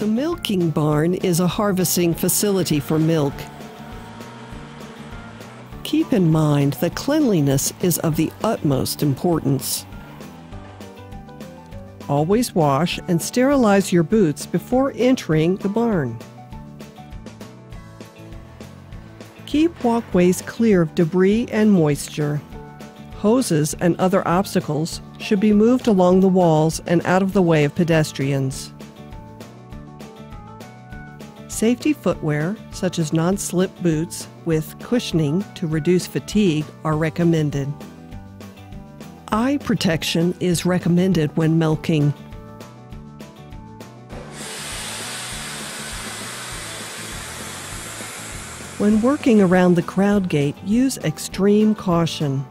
The milking barn is a harvesting facility for milk. Keep in mind that cleanliness is of the utmost importance. Always wash and sterilize your boots before entering the barn. Keep walkways clear of debris and moisture. Hoses and other obstacles should be moved along the walls and out of the way of pedestrians. Safety footwear, such as non slip boots with cushioning to reduce fatigue, are recommended. Eye protection is recommended when milking. When working around the crowd gate, use extreme caution.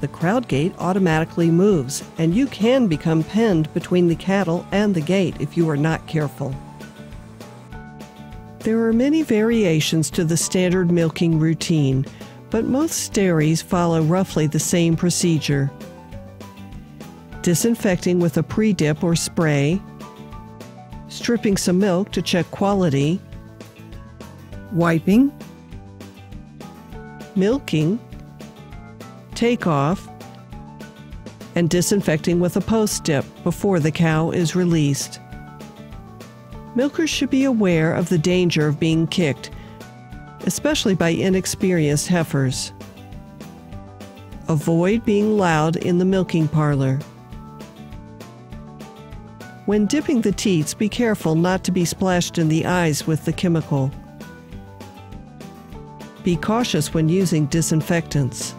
The crowd gate automatically moves, and you can become pinned between the cattle and the gate if you are not careful. There are many variations to the standard milking routine, but most dairies follow roughly the same procedure. Disinfecting with a pre dip or spray, stripping some milk to check quality, wiping, milking, take off, and disinfecting with a post dip before the cow is released. Milkers should be aware of the danger of being kicked, especially by inexperienced heifers. Avoid being loud in the milking parlor. When dipping the teats, be careful not to be splashed in the eyes with the chemical. Be cautious when using disinfectants.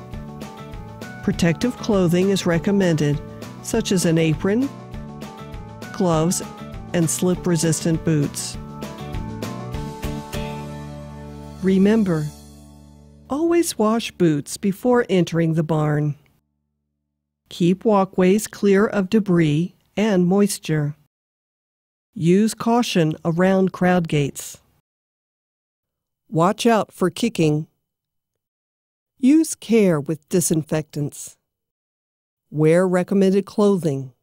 Protective clothing is recommended, such as an apron, gloves, and slip resistant boots. Remember, always wash boots before entering the barn. Keep walkways clear of debris and moisture. Use caution around crowd gates. Watch out for kicking. Use care with disinfectants. Wear recommended clothing.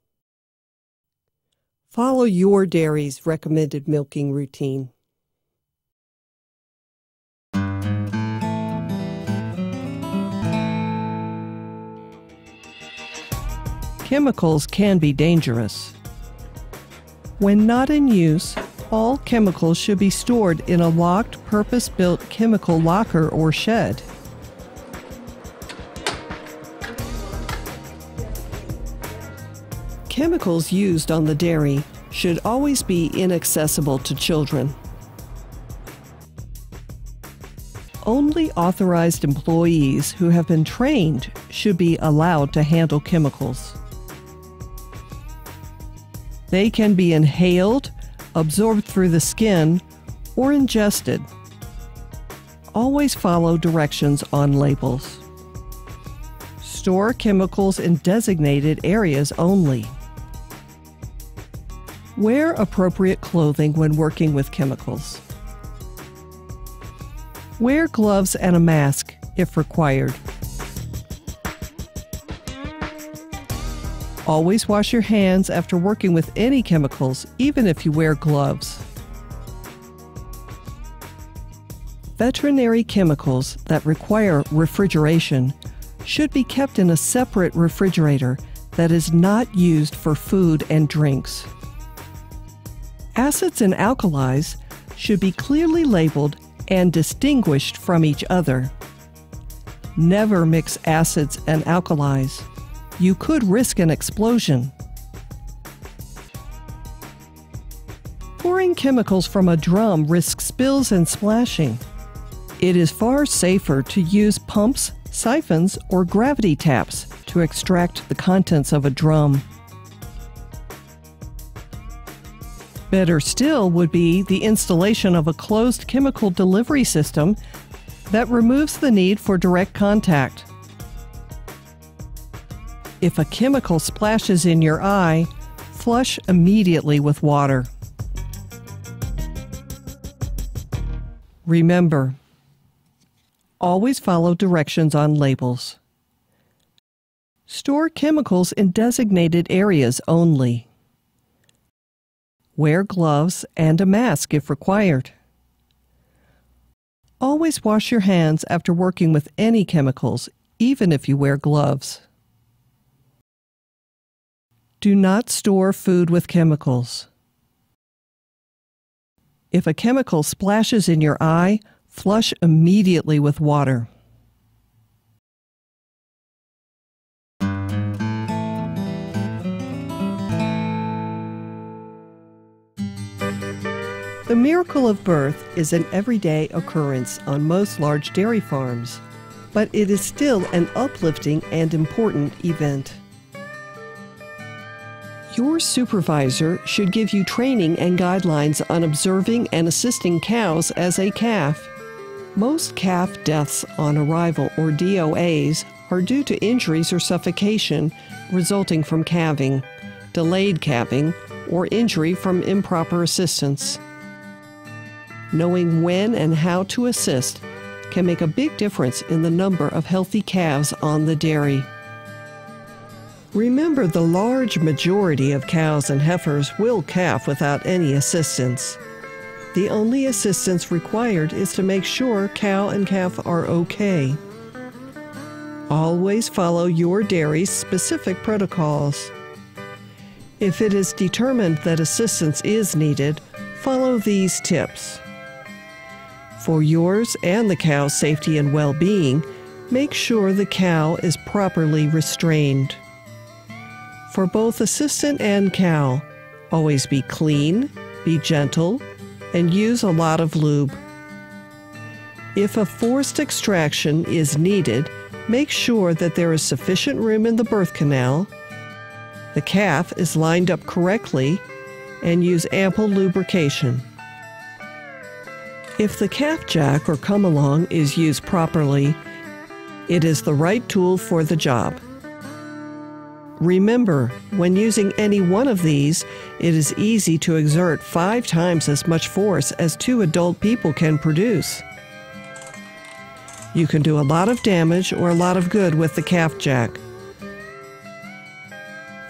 Follow your dairy's recommended milking routine. Chemicals can be dangerous. When not in use, all chemicals should be stored in a locked, purpose built chemical locker or shed. Chemicals used on the dairy should always be inaccessible to children. Only authorized employees who have been trained should be allowed to handle chemicals. They can be inhaled, absorbed through the skin, or ingested. Always follow directions on labels. Store chemicals in designated areas only. Wear appropriate clothing when working with chemicals. Wear gloves and a mask if required. Always wash your hands after working with any chemicals, even if you wear gloves. Veterinary chemicals that require refrigeration should be kept in a separate refrigerator that is not used for food and drinks. Acids and alkalis should be clearly labeled and distinguished from each other. Never mix acids and alkalis. You could risk an explosion. Pouring chemicals from a drum risks spills and splashing. It is far safer to use pumps, siphons, or gravity taps to extract the contents of a drum. Better still would be the installation of a closed chemical delivery system that removes the need for direct contact. If a chemical splashes in your eye, flush immediately with water. Remember, always follow directions on labels. Store chemicals in designated areas only. Wear gloves and a mask if required. Always wash your hands after working with any chemicals, even if you wear gloves. Do not store food with chemicals. If a chemical splashes in your eye, flush immediately with water. The miracle of birth is an everyday occurrence on most large dairy farms, but it is still an uplifting and important event. Your supervisor should give you training and guidelines on observing and assisting cows as a calf. Most calf deaths on arrival, or DOAs, are due to injuries or suffocation resulting from calving, delayed calving, or injury from improper assistance knowing when and how to assist can make a big difference in the number of healthy calves on the dairy. Remember, the large majority of cows and heifers will calf without any assistance. The only assistance required is to make sure cow and calf are okay. Always follow your dairy's specific protocols. If it is determined that assistance is needed, follow these tips. For yours and the cow's safety and well being, make sure the cow is properly restrained. For both assistant and cow, always be clean, be gentle, and use a lot of lube. If a forced extraction is needed, make sure that there is sufficient room in the birth canal, the calf is lined up correctly, and use ample lubrication. If the calf jack or come along is used properly, it is the right tool for the job. Remember, when using any one of these, it is easy to exert five times as much force as two adult people can produce. You can do a lot of damage or a lot of good with the calf jack.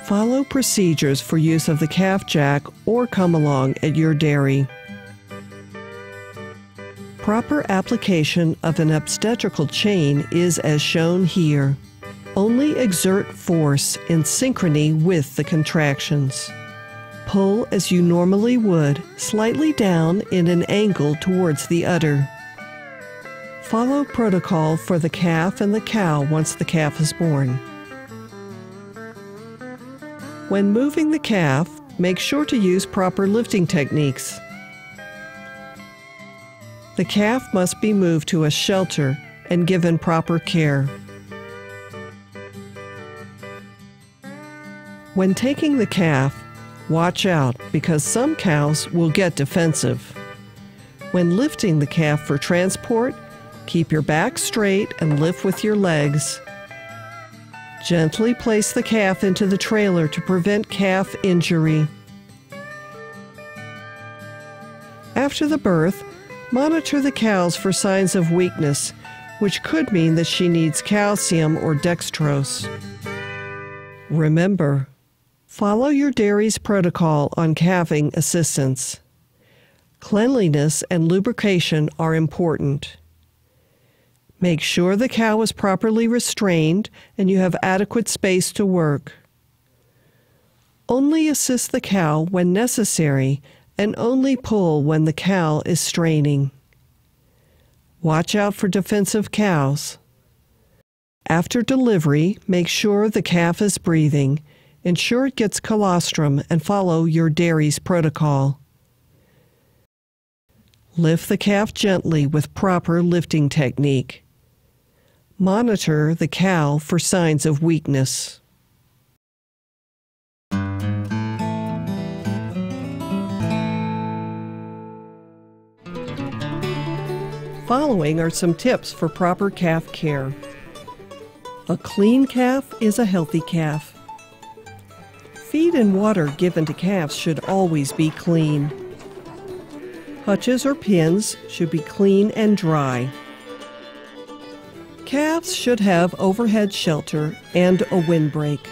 Follow procedures for use of the calf jack or come along at your dairy proper application of an obstetrical chain is as shown here. Only exert force in synchrony with the contractions. Pull as you normally would, slightly down in an angle towards the udder. Follow protocol for the calf and the cow once the calf is born. When moving the calf, make sure to use proper lifting techniques. The calf must be moved to a shelter and given proper care. When taking the calf, watch out because some cows will get defensive. When lifting the calf for transport, keep your back straight and lift with your legs. Gently place the calf into the trailer to prevent calf injury. After the birth, Monitor the cows for signs of weakness, which could mean that she needs calcium or dextrose. Remember, follow your dairy's protocol on calving assistance. Cleanliness and lubrication are important. Make sure the cow is properly restrained and you have adequate space to work. Only assist the cow when necessary and only pull when the cow is straining. Watch out for defensive cows. After delivery, make sure the calf is breathing, ensure it gets colostrum, and follow your dairy's protocol. Lift the calf gently with proper lifting technique. Monitor the cow for signs of weakness. Following are some tips for proper calf care. A clean calf is a healthy calf. Feed and water given to calves should always be clean. Hutches or pins should be clean and dry. Calves should have overhead shelter and a windbreak.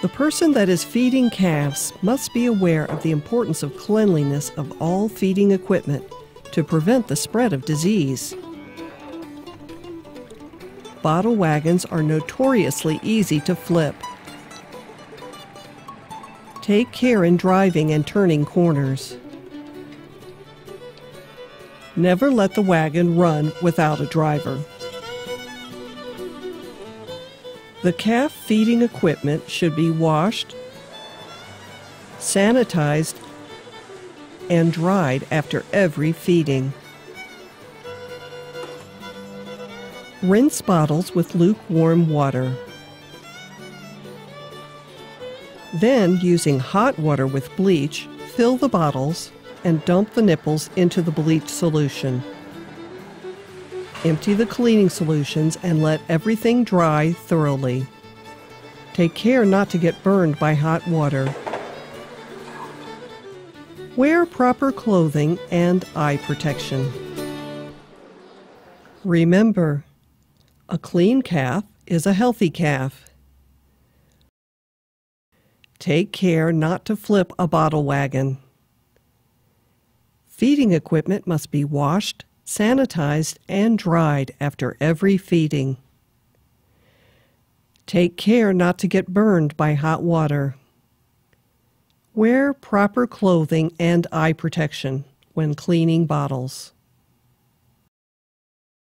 The person that is feeding calves must be aware of the importance of cleanliness of all feeding equipment to prevent the spread of disease. Bottle wagons are notoriously easy to flip. Take care in driving and turning corners. Never let the wagon run without a driver. The calf feeding equipment should be washed, sanitized, and dried after every feeding. Rinse bottles with lukewarm water. Then, using hot water with bleach, fill the bottles and dump the nipples into the bleach solution. Empty the cleaning solutions and let everything dry thoroughly. Take care not to get burned by hot water. Wear proper clothing and eye protection. Remember, a clean calf is a healthy calf. Take care not to flip a bottle wagon. Feeding equipment must be washed, sanitized, and dried after every feeding. Take care not to get burned by hot water. Wear proper clothing and eye protection when cleaning bottles.